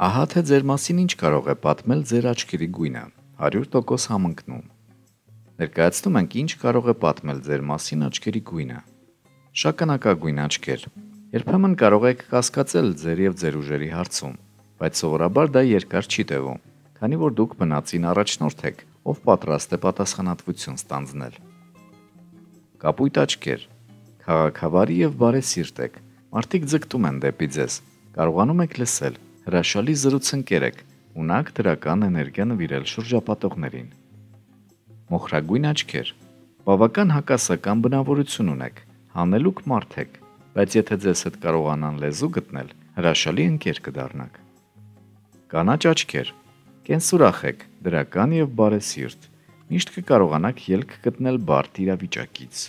Ահա թե ձեր մասին ինչ կարող է պատմել ձեր աչքերի գույնը 100% համընկնում։ Ներկայացնում ենք ինչ կարող է պատմել ձեր մասին աչքերի գույնը։ Շագանակագույն աչքեր։ Երբեմն կարող եք կասկածել ձեր եւ ձեր ուժերի հարցում, բայց սովորաբար դա երկար չի տևում, քանի որ դուք բնածին առաջնորդ եք, ով պատրաստ է պատասխանատվություն ստանձնել։ Կապույտ աչքեր։ Խաղաղավարի եւ բարեսիրտ եք։ Մարդիկ ձգտում են դեպի ձեզ։ Կարողանում եք լսել, հրաշալի զրուցընկեր եք, ունակ դրական էներգիա նվիրել շրջապատողներին։ Մոխրագույն աչքեր։ Բավական հակասական բնավորություն ունեք, հանելուկ մարդ եք, բայց եթե ձեզ հետ կարողանան լեզու գտնել, հրաշալի ընկեր կդառնաք։ Կանաչ աչքեր։ Կենսուրախ եք, դրական եւ բարեսիրտ։ Միշտ կկարողանաք ելք գտնել բարդ իրավիճակից։